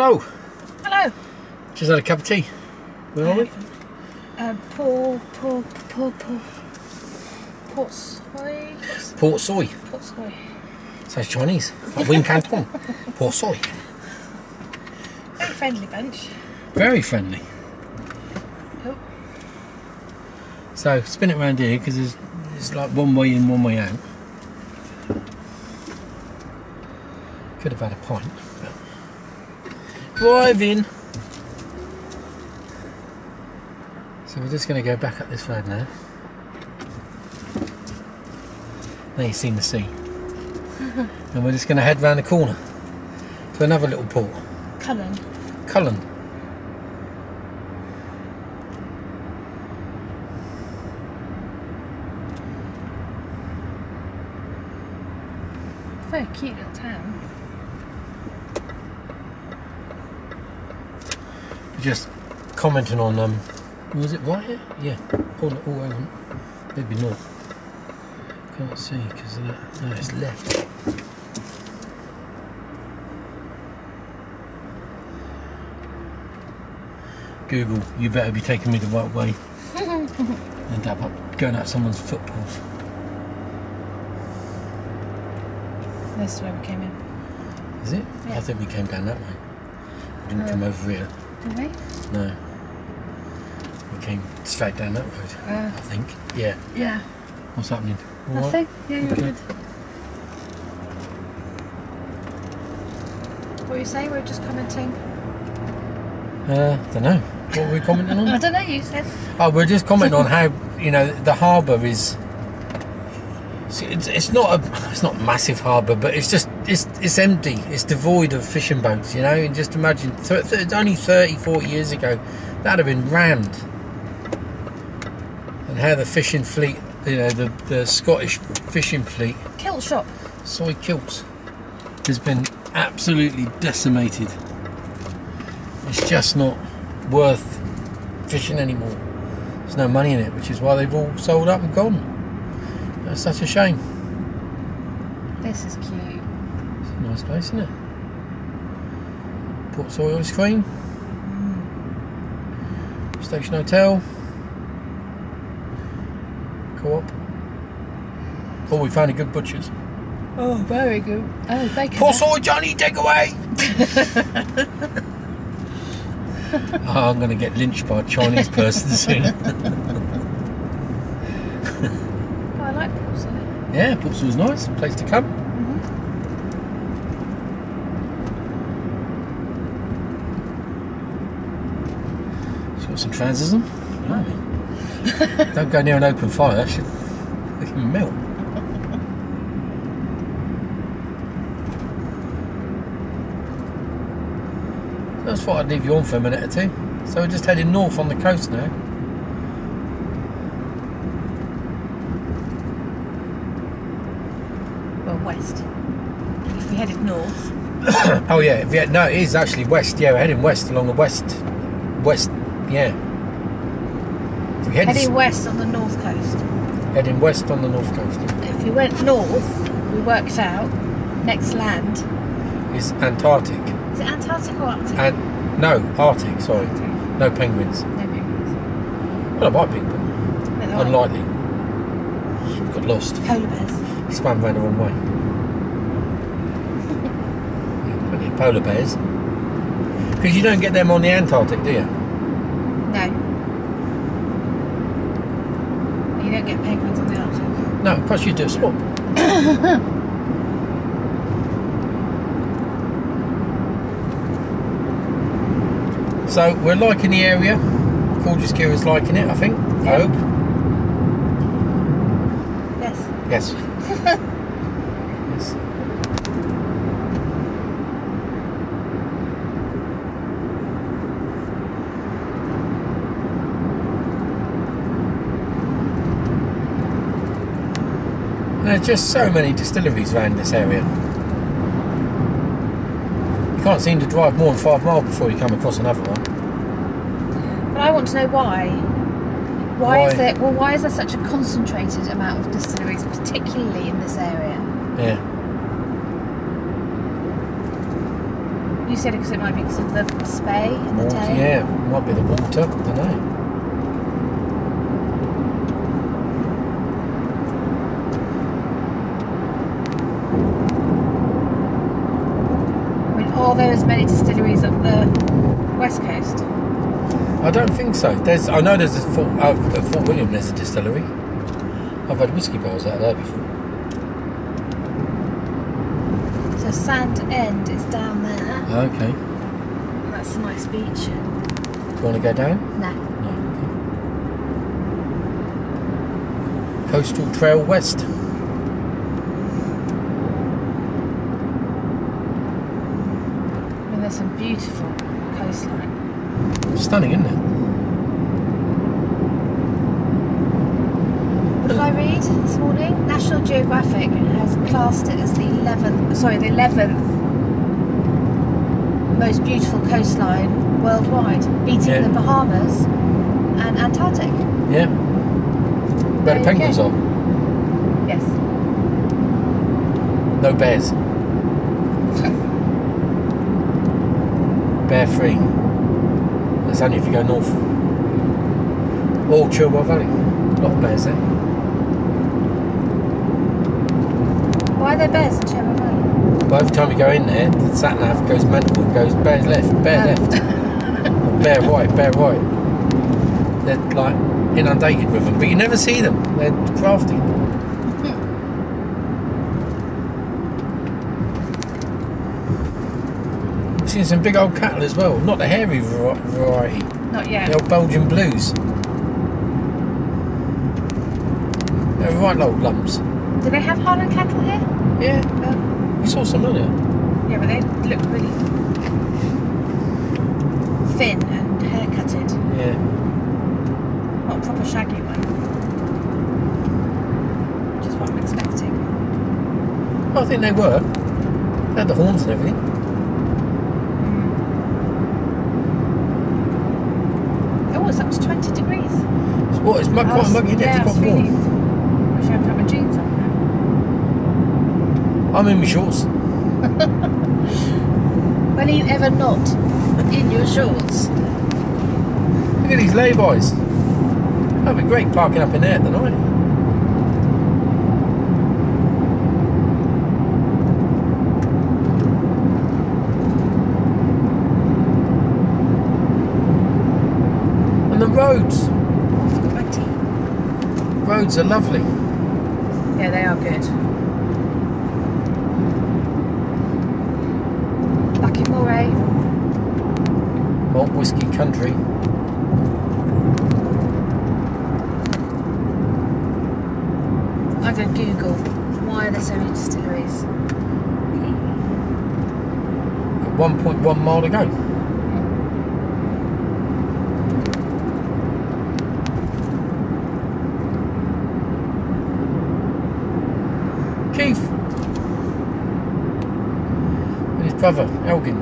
Hello. Hello. Just had a cup of tea. Where are we? Uh, Paul, Paul, Paul, Paul. Portsoy? Port Soy. Portsoy. Sounds Chinese. Like Wing Canton. Port Soy. Very friendly bunch. Very friendly. Oh, So spin it around here because there's it's like one way in, one way out. Could have had a pint. Driving. So we're just going to go back up this road now. Now you've seen the sea. and we're just going to head round the corner to another little port, Cullen. Cullen. Very cute little town. Just commenting on um was it right here? Yeah. No, oh hang on. Maybe not. Can't see because of that. No, it's left. Google, you better be taking me the right way. End up up going up someone's footpath. This is where we came in. Is it? I think we came down that way. We didn't come over here. Did we? No. We came straight down that road. Uh, I think. Yeah. yeah. What's happening? All right? Nothing? Yeah, you're Okay. good. What were you saying? We were just commenting. Uh, don't know. What were we commenting on? I don't know, you said. oh, we're just commenting on how you know the harbour is. see, It's, it's not a it's not a massive harbour, but it's just it's it's empty. It's devoid of fishing boats. You know, and just imagine th- only 30, 40 years ago, that'd have been rammed. And how the fishing fleet, you know, the the Scottish fishing fleet, Kilt shop. soy kilts, has been absolutely decimated. It's just not worth fishing anymore. There's no money in it, which is why they've all sold up and gone. That's such a shame. This is cute. Nice place, isn't it? Port Soy Ice Cream. Mm. Station Hotel. Co-op. Oh, we found a good butcher's. Oh, very good. Oh, bacon. Port Soy Johnny, take away! oh, I'm going to get lynched by a Chinese person soon. Oh, I like Portsoy. yeah, Port Soy's nice. Place to come. It's got some transism. Blimey. Don't go near an open fire. That should fucking melt. I just thought I'd leave you on for a minute or two. So we're just heading north on the coast now. Well, west. If we headed north. Oh yeah, you- no, it is actually west. Yeah, we're heading west along the west, west. Yeah, if we head Heading west on the north coast. heading west on the north coast If we went north, we worked out next land. is Antarctic Is it Antarctic or Arctic? and no Arctic. Sorry, no penguins. No penguins. Well, I might be, but unlikely. Got lost. Polar bears. Swam round the wrong way. Plenty of polar bears. Because you don't get them on the Antarctic, do you? No. You don't get penguins on the. No, plus you do a swap. so we're liking the area. Gorgeous Kira's liking it, I think. I hope. Yes. Yes. yes. There's just so many distilleries around this area. You can't seem to drive more than five miles before you come across another one. But I want to know why. Why, Why? is there well why is there such a concentrated amount of distilleries, particularly in this area? Yeah. You said it because it might be because of the Spey in the day. yeah, might be the water. I don't know. I mean, are there as many distilleries up the west coast? I don't think so. There's, I know there's a Fort, uh, at Fort William. There's a distillery. I've had whiskey bars out there before. So Sand End is down there. Okay. That's a nice beach. Do you want to go down? No. No. Okay. Coastal Trail West. I mean, there's some beautiful coastline. Stunning, isn't it? What did I read this morning? National Geographic has classed it as the 11th, sorry, the 11th most beautiful coastline worldwide, beating Yeah. the Bahamas and Antarctic. Yeah. Where There the penguins go. are. Yes. No bears. Bear free. That's only if you go north. Or Chilwell Valley. A lot of bears there. Why are there bears in Cherry Valley? But every time you go in there, the sat nav goes mental and goes bear left, bear Um, left, bear right, bear right. They're like inundated with them, but you never see them. They're crafty. I've seen some big old cattle as well, not the hairy variety, Not yet. the old Belgian blues. They're right old lumps. Do they have Highland cattle here? Yeah, Oh. we saw some earlier. Yeah, but they look really thin and haircutted. Yeah. Not a proper shaggy one. Which is what I'm expecting. I think they were. They had the horns and everything. It's up to 20 degrees. It's, what, it's mug, quite was- muggy, yeah, It's was quite warm. Wish I hadn't put my jeans on I'm in my shorts. When are you ever not in your shorts? Look at these lay-bys. That'd be great parking up in there tonight. And the roads. I forgot my tea. Roads are lovely. Yeah, they are good. Back in Moray. Malt whiskey country. Going to Google why are there so many distilleries. Got 1.1 mile to go. Brother, Elgin.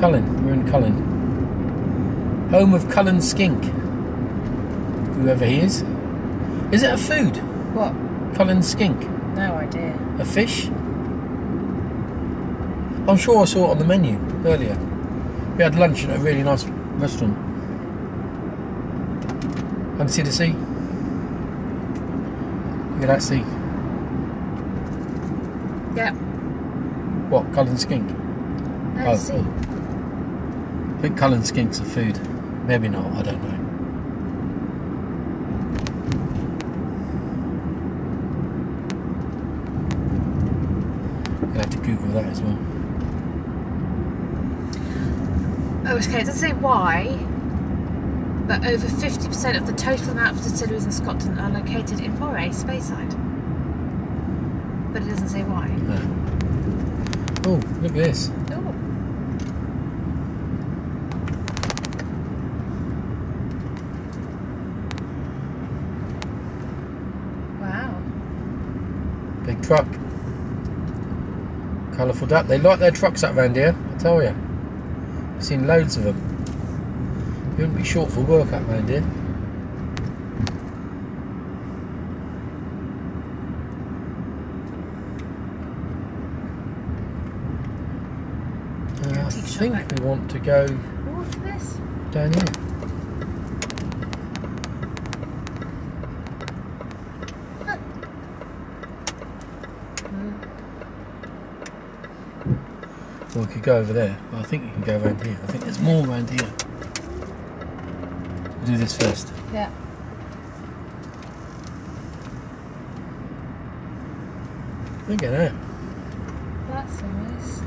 Cullen, we're in Cullen. Home of Cullen Skink. Whoever he is. Is it a food? What? Cullen Skink? No idea. A fish? I'm sure I saw it on the menu earlier. We had lunch at a really nice restaurant. I can see the sea. Look at that sea. Yeah. What, Cullen Skink? No, Oh. see. I think Cullen Skink's are food. Maybe not, I don't know. Gonna have to Google that as well. Oh, okay, it doesn't say why, but over 50% of the total amount of distilleries in Scotland are located in Moray, Speyside. But it doesn't say why. Oh, oh look at this. Oh. Wow. Big truck. Colourful duck. They like their trucks up around here, I tell you. I've seen loads of them. You wouldn't be short for work up there, here. Uh, I think we want to go What for this? down here. We could go over there. But I think you can go around here. I think there's more around here. We'll do this first. Yeah. Look at that. That's nice.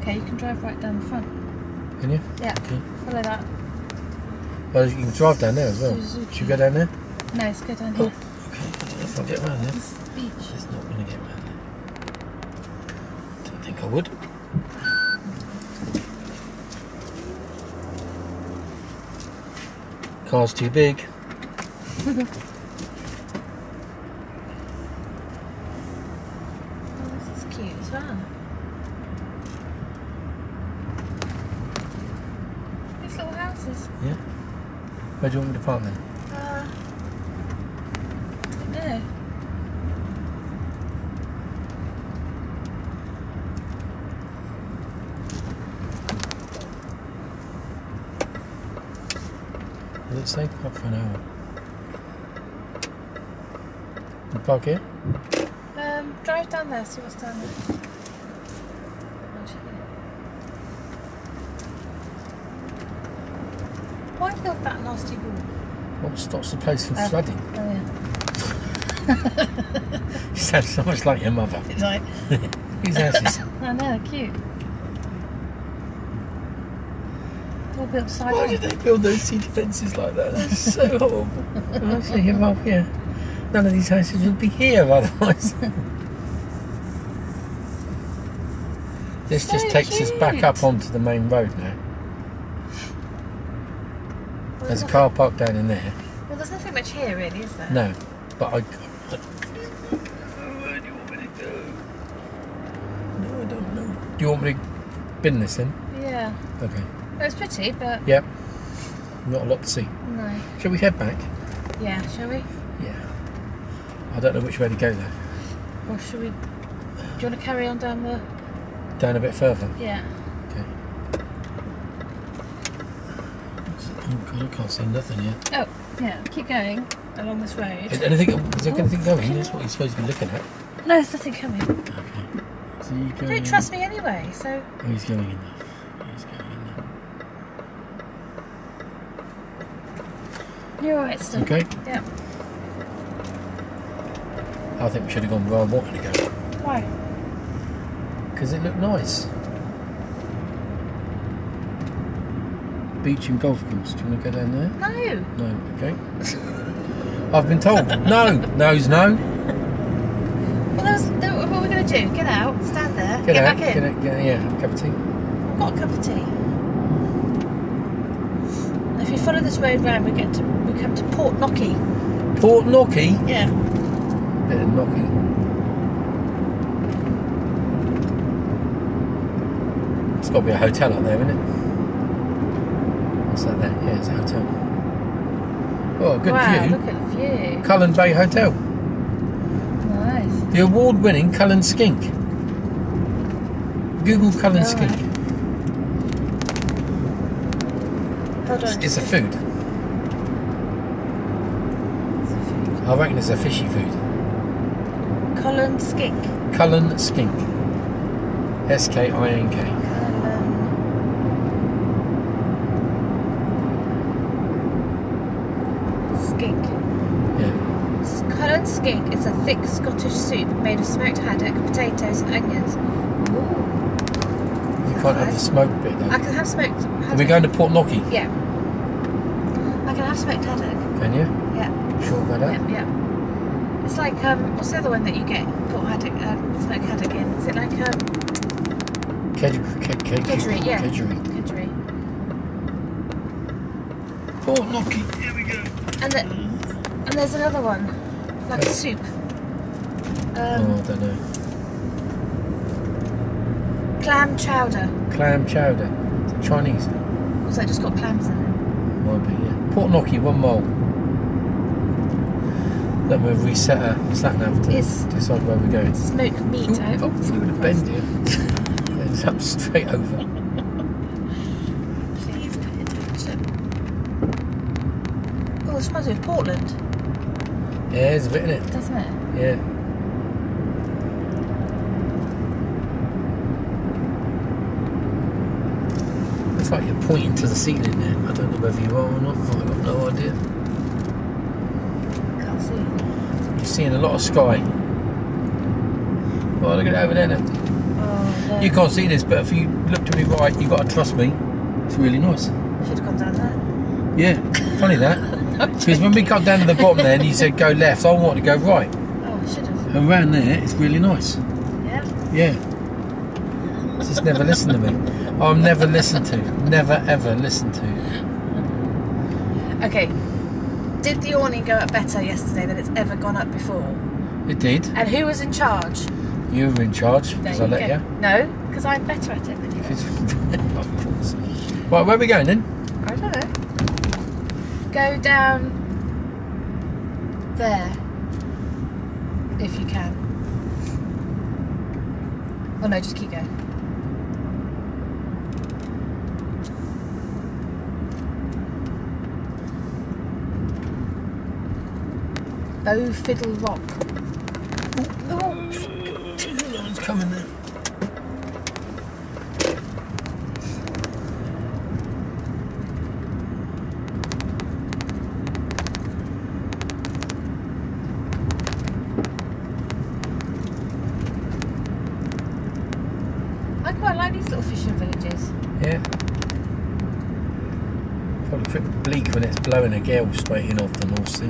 Okay, you can drive right down the front. Can you? Yeah, Okay. follow that. Well, you can drive down there as well. Suzuki. Should we go down there? No, it's go down Oh, here. okay. I don't know if I'll get around there. This is the beach. It's not going to get around there. Didn't think I would. Car's too big. Oh, this is cute as well. These little houses. Yeah. Where do you want me to park then? Uh, I. Does it say park for an hour? You park here? Um, drive down there, see what's down there. Why build that nasty wall? What stops the place from Uh, flooding? Oh yeah. You sound so much like your mother. It's like, Whose house is I know, they're cute. All built Why sideways. did they build those cedar fences like that? That's so horrible. Honestly, yeah, well, here. None of these houses would be here otherwise. this So just takes us back up onto the main road now. Well, There's a car park down in there. Well, there's nothing much here, really, is there? No, but I. Where do you want me to go? No, I don't know. Do you want me to bin this in? Yeah. Okay. It was pretty, but Yep. Not a lot to see. no. Shall we head back? Yeah, shall we? Yeah. I don't know which way to go though. Or should we? Do you want to carry on down the? Down a bit further. Yeah. Oh god, I can't see nothing here. Oh, yeah. Keep going along this road. Is anything? Is there Oh, anything going? fucking That's what you're supposed to be looking at. No, there's nothing coming. Okay. So you You going? don't trust me anyway, so Oh, he's going in there. He's going in there. you're alright still. Okay. Yeah. I think we should have gone where I wanted to go Why? because it looked nice. Beach and golf course. Do you want to go down there? No. No. Okay. I've been told. No. No's no. Well, there's, there, what are we going to do? Get out, stand there, Get, get, out. back in. Get, get yeah. Have a cup of tea. I've got a cup of tea. If you follow this road round, we get to we come to Portknockie. Port Nocky. Yeah. Bit of Nocky. It's got to be a hotel up there, isn't it? That there? Yeah, it's a hotel. Oh, good wow, view. look at the view. Cullen Bay Hotel. Nice. The award winning Cullen Skink. Google Cullen Oh, Skink. Hold It's, it's a food. I reckon it's a fishy food. Cullen Skink. Cullen Skink. S K I N K. Cullen. Skink. Yeah. S- Cullen skink is a thick Scottish soup made of smoked haddock, potatoes, and onions. Ooh. You can't have the smoked bit though. I can have smoked Are we haddock. going to Portknockie? Yeah. I can have smoked haddock. Can you? Yeah. Sure about that? Yeah, yeah. It's like um, what's the other one that you get port haddock, uh, smoked haddock in? Is it like um, Kedgeree. Ke- ke- kedgeree? Yeah. Kedgeree. Kedgeree. Portknockie. Here we go. And the, and there's another one, like a soup. Oh, Um, I don't know. Clam chowder. Clam chowder. Is it Chinese? Was that just got clams in it? Might be, yeah. Portknockie, one mile. Let me reset our sat nav to It's- decide where we're going. Smoked meat. Ooh, out. oh, through the bend here. Ends up straight over. Please pay attention. Oh, this reminds me of Portland, Yeah, it's a bit in it. doesn't it? Yeah. It's like you're pointing to the ceiling there. I don't know whether you are or not. I've got no idea. Can't see. You're seeing a lot of sky. Well, look at it over there now. Oh, yeah. You can't see this, but if you look to me right, you've got to trust me. It's really nice. Should have gone down there. Yeah, funny that. Because when we got down to the bottom there and you said go left, I wanted to go right. Oh, should have. And around there, it's really nice. Yeah. Yeah. Just never listen to me. I'm never listened to. Never ever listened to. Okay. Did the awning go up better yesterday than it's ever gone up before? It did. And who was in charge? You were in charge because I let go. you. No, because I'm better at it than you. 'Cause- of course. Right, where are we going then? I don't know. Go down there. If you can. Oh no, just keep going. Bow Fiddle Rock. Oh, oh, No one's coming there. These little fishing villages. Yeah. Probably pretty bleak when it's blowing a gale straight in off the North Sea.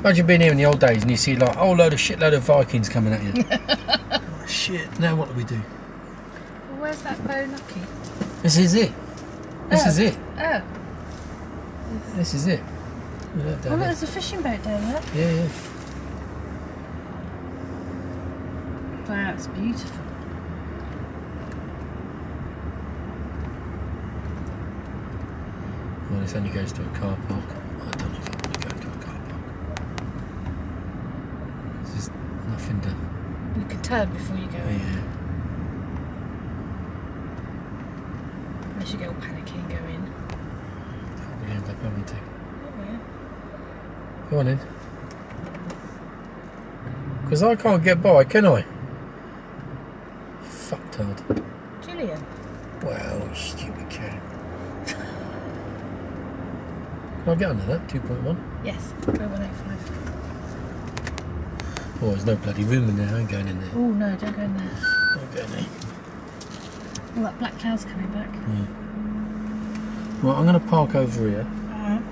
Imagine being here in the old days and you see like a whole load of shitload of Vikings coming at you. oh, shit. Now what do we do? Where's that bow nucky? This is it. This Oh. is it. Oh, This is it. Look oh look, there. there's a fishing boat down there. Yeah, yeah. Wow, it's beautiful. This only goes to a car park. I don't know if I want to go to a car park. There's nothing to. You can turn before you go in. Yeah. Unless you get all panicky and go in. Probably end up having to. Oh, yeah. Go on in. Because I can't get by, can I? Fucktard. Julian. Well, stupid cat. Can I get under that? 2.1? Yes, 2.185. Oh, there's no bloody room in there. I ain't going in there. Oh no, don't go in there. Don't going there. Oh, that black cloud's coming back. Well, I'm going to park over here Alright.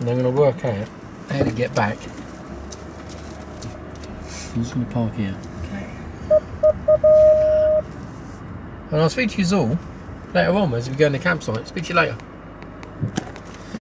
and I'm going to work out how to get back. I'm just going to park here. Okay. And I'll speak to you all later on as we go in the campsite. Speak to you later.